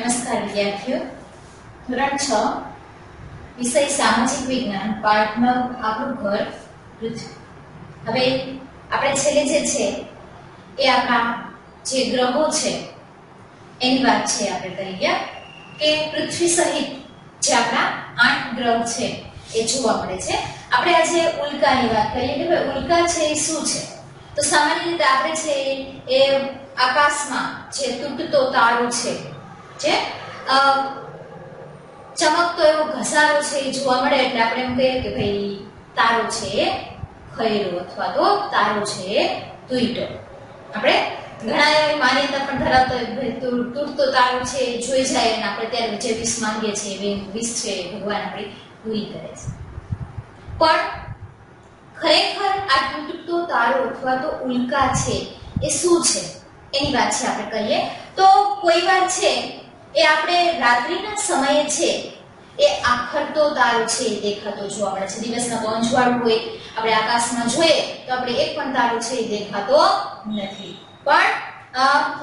નમસ્કાર, વિદ્યાર્થીઓ. ધોરણ છ, વિષય સામાજિક વિજ્ઞાન પાઠ નવ આપણું ઘર પૃથ્વી. હવે આપણે છેલ્લે જે છે, એ આપણા જે ગ્રહો છે, એની વાત છે આપણે કરી ગયા કે પૃથ્વી સહિત જે આપણા આઠ ગ્રહ છે, એ જોવા મળે છે. આપણે આજે ઉલ્કાની વાત કરીએ કે ભાઈ ઉલ્કા છે એ શું છે? તો સામાન્ય રીતે આપણે છે એ આકાશમાં જે તૂટતો તારો છે જે ચમકતો એવો ઘસારો છે એ જોવા મળે એટલે આપણે એમ કહીએ કે ભાઈ તારો છે ખૈરો અથવા તો તારો છે એ આપણે ઘણા એવી માન્યતા પણ ધરાવતો તૂટતો તારો છે જોઈ જાય અને આપણે ત્યારે જે વિશ માંગીએ છીએ એ વિશ છે ભગવાન આપણી પૂરી કરે છે. પણ ખરેખર આ તૂટતો તારો અથવા તો ઉલ્કા છે એ શું છે? એની વાત છે, આપણે કહીએ. તો કોઈ વાર છે એ આપણે રાત્રિના સમયે છે, એ આખરતો તારો છે એ દેખાતો જોવા મળે છે. દિવસના પહોંચવાળું હોય, આપણે આકાશમાં જોઈએ, તો આપણે એક પણ તારો છે, એ દેખાતો નથી. પણ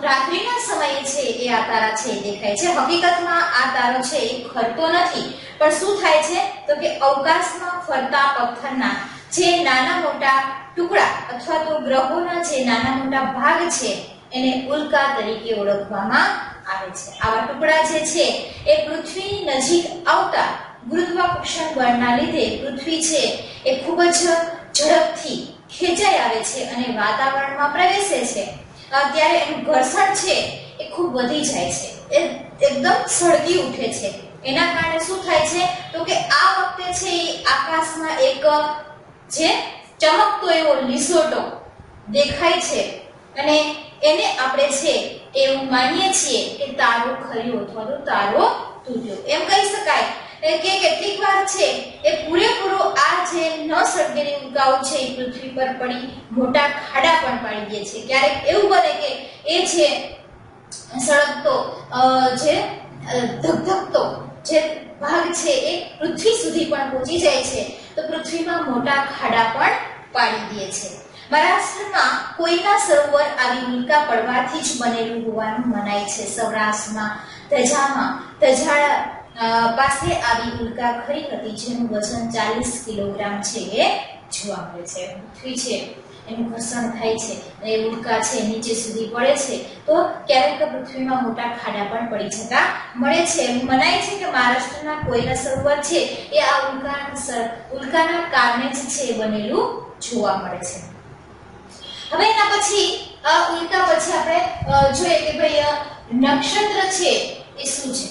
રાત્રિના સમયે છે, એ આ તારા છે, એ દેખાય છે. હકીકતમાં આ તારો છે, એ ખરતો નથી. પણ શું થાય છે? તો કે અવકાશમાં ફરતા પથ્થરના જે નાના મોટા ટુકડા અથવા તો ગ્રહોના જે નાના મોટા ભાગ છે, એને ઉલ્કા તરીકે ઓળખવામાં આવે છે. આવા ટુકડા જે છે, એ પૃથ્વીની નજીક આવતા ગુરુત્વાકર્ષણ બળના લીધે પૃથ્વી છે, એ ખૂબ જ ઝડપથી ખેંચાઈ આવે છે અને વાતાવરણમાં પ્રવેશે છે. ત્યારે એનું ઘર્ષણ છે, એ ખૂબ વધી જાય છે. એ એકદમ સળગી ઉઠે છે. એના કારણે શું થાય છે? તો કે આ વખતે છે એ આકાશમાં એક જે ચમકતો એવો લીસોટો દેખાય છે. અને એને આપણે છે એવું માનીએ છીએ કે તારો ખર્યો અથવા તો તારો તૂટ્યો એમ કહી શકાય. કે કેટલીક વાર છે એ પૂરેપૂરો આ જે ન સળગેલી ઉલ્કાઓ છે એ પૃથ્વી પર પડી, મોટા ખાડા પણ પાડી દે છે. ક્યારેક એવું બને કે એ જે સળગતો જે ધગધગતો જે ભાગ છે એ પૃથ્વી સુધી પણ પહોંચી જાય છે, તો પૃથ્વીમાં મોટા ખાડા પણ પાડી દે છે. મહારાષ્ટ્રમાં કોયના સરોવર આવી ઉલ્કા પડવાથી જ બનેલું હોવાનું મનાય છે સૌરાષ્ટ્રમાં. તજામાં તજાળા પાસે આવી ઉલ્કા ખરી હતી જેનું વજન ચાલીસ કિલોગ્રામ છે. એ જોવા મળે છે. પૃથ્વી છે. એનું ઘર્ષણ થાય છે. એ ઉલ્કા છે, નીચે સુધી પડે છે. તો ક્યારેક પૃથ્વીમાં મોટા ખાડા પણ પડી જતા મળે છે. મનાય છે કે મહારાષ્ટ્રના કોયના સરોવર છે, એ આ ઉલ્કા ઉલ્કાના કારણે જ છે બનેલું જોવા મળે છે. હવે એના પછી આ ઉલ્કા પછી આપણે જોઈએ કે ભાઈ નક્ષત્ર છે એ શું છે?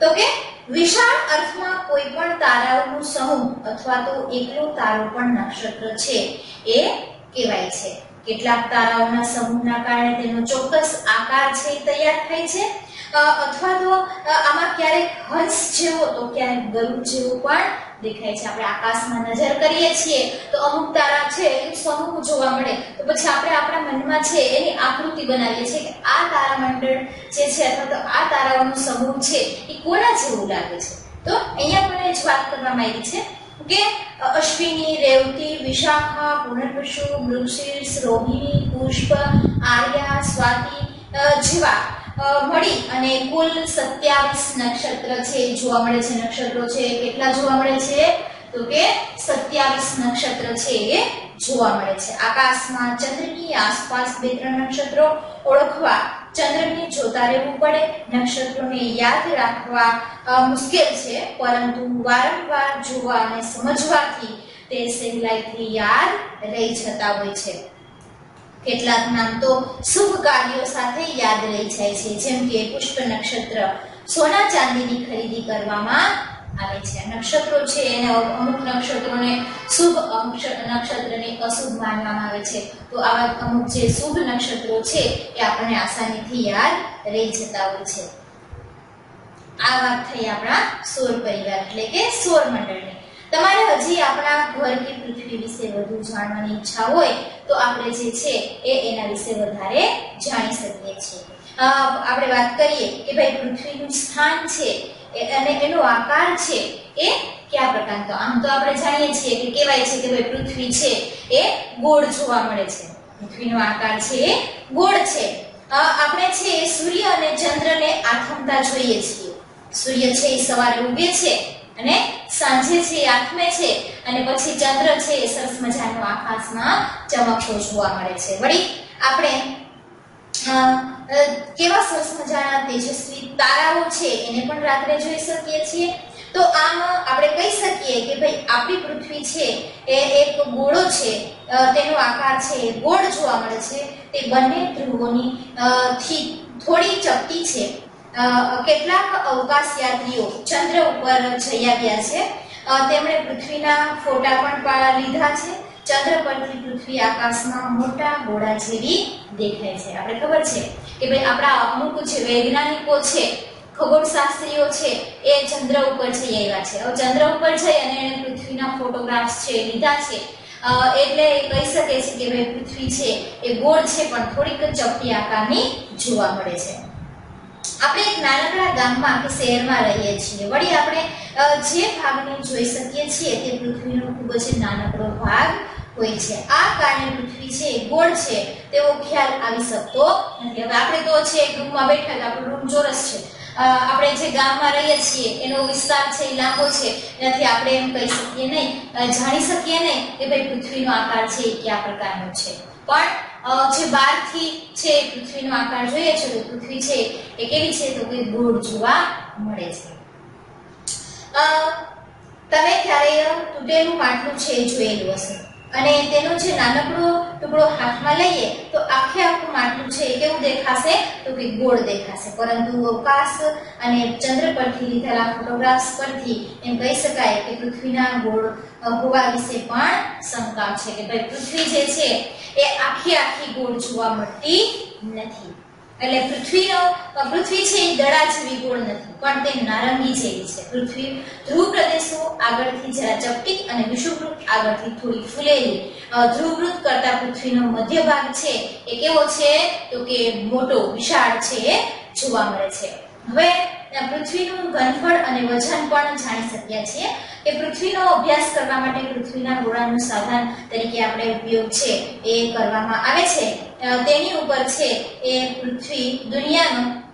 તો કે વિશાળ અર્થમાં કોઈ પણ તારાઓનું સમૂહ અથવા તો એકલો તારો પણ નક્ષત્ર છે એ કહેવાય છે. કેટલાક તારાઓના સમૂહના કારણે તેનો ચોક્કસ આકાર છે એ તૈયાર થાય છે. અથવા તો આમાં ક્યારેક હંસ જેવો, તો ક્યારેક ગરુડ જેવો પણ દેખાય છે. આપણે આકાશમાં નજર કરીએ છીએ તો અમુક તારા છે એનું સમૂહ જોવા મળે. તો પછી આપણે આપણા મનમાં છે એની આકૃતિ બનાવીએ છીએ કે આ તારામંડળ જે છે અથવા તો આ તારાઓનો સમૂહ છે એ કોના જેવું લાગે છે. તો અહીંયા પણ એ જ વાત કરવામાં આવી છે કે અશ્વિની, રેવતી, વિશાખા પુનર્વસુ મૃગશીર્ષ રોહિણી, પુષ્પ, આર્યા, સ્વાતિ જેવા મળી અને કુલ સત્યાવીસ નક્ષત્ર છે, જોવા મળે છે નક્ષત્રો છે, કેટલા જોવા મળે છે? તો કે સત્યાવીસ નક્ષત્ર છે એ જોવા મળે છે. આકાશમાં ચંદ્રની આસપાસ બે ત્રણ નક્ષત્રો ઓળખવા, ચંદ્રને જોતા રહેવું પડે, નક્ષત્રોને યાદ રાખવા મુશ્કેલ છે, પરંતુ વારંવાર જોવા અને સમજવાથી તે સહેલાઈથી યાદ રહી જતા હોય છે. કેટલાક નામ તો શુભ કાર્યો સાથે યાદ રહી જાય છે, જેમ કે પુષ્પ નક્ષત્ર સોના ચાંદીની ખરીદી કરવામાં આવે છે. નક્ષત્રો છે એને અમુક નક્ષત્રોને શુભ નક્ષત્રને અશુભ માનવામાં આવે છે. તો આવા અમુક જે શુભ નક્ષત્રો છે એ આપણને આસાનીથી યાદ રહી જતા હોય છે. આ વાત થઈ આપણા સૌર પરિવાર, એટલે કે સૌર મંડળની. તમારે હજી આપણા ઘર કે પૃથ્વી વિશે વધુ જાણવાની ઈચ્છા હોય, તો આપણે જે છે એ એના વિશે વધારે જાણી શકીએ છીએ. આપણે વાત કરીએ કે ભાઈ પૃથ્વીનું સ્થાન છે અને એનો આકાર છે એ કયા પ્રકારનો આમ તો આપણે જાણીએ છીએ કે કહેવાય છે કે ભાઈ પૃથ્વી છે એ ગોળ જોવા મળે છે. પૃથ્વીનો આકાર છે એ ગોળ છે. આપણે છે સૂર્ય અને ચંદ્રને આથમતા જોઈએ છીએ. સૂર્ય છે એ સવારે ઉગે છે અને સાંજે છે એ છે, અને પછી ચંદ્ર છે, એ સરસ મજાનો આકાશમાં ચમકતો જોવા મળે છે. વળી આપણે કેવા સરસ મજાના તેજસ્વી તારાઓ છે, એને પણ રાત્રે જોઈ શકીએ છીએ. તો આમ આપણે કહી શકીએ કે ભાઈ, આપણી પૃથ્વી છે, એ એક ગોળો છે તેનો આકાર છે ગોળ જોવા મળે છે. તે બંને ધ્રુવોની થી થોડી ચપટી છે. કેટલાક અવકાશ યાત્રીઓ ચંદ્ર ઉપર જઈ આવ્યા છે. તેમણે પૃથ્વીના ફોટા પણ લીધા છે. ચંદ્ર પરથી પૃથ્વી આકાશમાં મોટા ગોળા જેવી દેખાય છે. આપણે ખબર છે કે ભાઈ આપણા અમુક જે વૈજ્ઞાનિકો છે, ખગોળશાસ્ત્રીઓ છે, એ ચંદ્ર ઉપર જઈ આવ્યા છે. હવે ચંદ્ર ઉપર જઈ અને પૃથ્વીના ફોટોગ્રાફ્સ છે લીધા છે એટલે એ કહી શકે છે કે ભાઈ પૃથ્વી છે એ ગોળ છે, પણ થોડીક ચપટી આકારની જોવા મળે છે. આપણે એક નાનકડા ગામમાં કે શહેરમાં રહીએ છીએ. વળી આપણે જે ભાગને જોઈ શકીએ છીએ તે પૃથ્વીનો ખૂબ જ નાનકડો ભાગ હોય છે. આ કારણે પૃથ્વી છે ગોળ છે. તેવો ખ્યાલ આવી શકતો નથી. હવે આપણે તો છે એક રૂમમાં બેઠા કે આપણો રૂમ ચોરસ છે. આપણે જે ગામમાં રહીએ છીએ, એનો વિસ્તાર છે એ લાંબો છે. એનાથી આપણે એમ કહી શકીએ નહીં જાણી શકીએ નહીં કે ભાઈ પૃથ્વીનો આકાર છે એ કયા પ્રકારનો છે. પણ જે બહારથી છે પૃથ્વીનો આકાર જોઈએ છે, તો પૃથ્વી છે એ કેવી છે? તો કે ગોળ જોવા મળે છે. તમે ક્યારેય તૂટેલું માટલું છે જોયેલું હશે? અને તેનો જે નાનકડો ટુકડો હાથમાં લઈએ તો આખે આખું માટલું છે એ કેવું દેખાશે? તો કે ગોળ દેખાશે. પરંતુ અવકાશ અને ચંદ્ર પરથી લીધેલા ફોટોગ્રાફ્સ પરથી એમ કહી શકાય કે પૃથ્વીના ગોળ હોવા વિશે પણ શંકા છે કે ભાઈ પૃથ્વી જે છે એ આખી આખી ગોળ જોવા મળતી નથી. એટલે પૃથ્વીનો પૃથ્વી છે એ દડા જેવી ગોળ નથી, પણ તે નારંગી જેવી છે. પૃથ્વી ધ્રુવ પ્રદેશો આગળથી જરા ચપટી અને વિષુવવૃત્ત આગળથી થોડી ફૂલેલી. ધ્રુવવૃત્ત કરતા પૃથ્વીનો મધ્ય ભાગ છે એ કેવો છે? તો કે મોટો, વિશાળ છે એ જોવા મળે છે. હવે અ, પૃથ્વીનું ઘનફળ અને વજન પણ જાણી શક્યા છીએ કે પૃથ્વીનો અભ્યાસ કરવા માટે પૃથ્વીના ગોળાનું સાધન તરીકે આપણે ઉપયોગ છે એ કરવામાં આવે છે. તેની ઉપર છે એ પૃથ્વી દુનિયાનો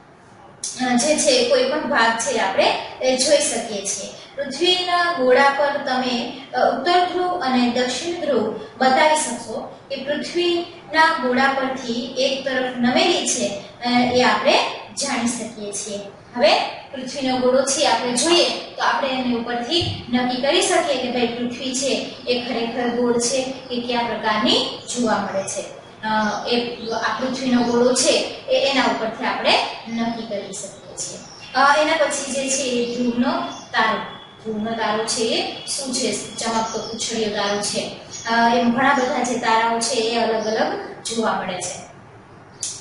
જે છે કોઈ પણ ભાગ છે આપણે જોઈ શકીએ છીએ. પૃથ્વીના ગોળા પર તમે ઉત્તર ધ્રુવ અને દક્ષિણ ધ્રુવ બતાવી શકશો કે પૃથ્વીના ગોળા પરથી એક તરફ નમેલી છે એ આપણે જાણી શકીએ છીએ. હવે પૃથ્વીનો ગોળો છે, આપણે જોઈએ તો આપણે એની ઉપરથી નક્કી કરી શકીએ કે ભાઈ પૃથ્વી છે, એ ખરેખર ગોળ છે કે કયા પ્રકારની જોવા મળે છે. એ આ પૃથ્વીનો ગોળો છે, એ એના ઉપરથી આપણે નક્કી કરી શકીએ છીએ. એના પછી જે છે એ ધ્રુવનો તારો ધ્રુવનો તારો છે એ શું છે? ચમકતો ઉછળ્યો તારો છે. એમ ઘણા બધા જે તારાઓ છે એ અલગ અલગ જોવા મળે છે.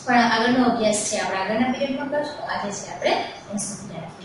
પણ આગળનો અભ્યાસ છે. આપણે આગળના પીરિયડમાં કરશું. આજે છે આપણે છીએ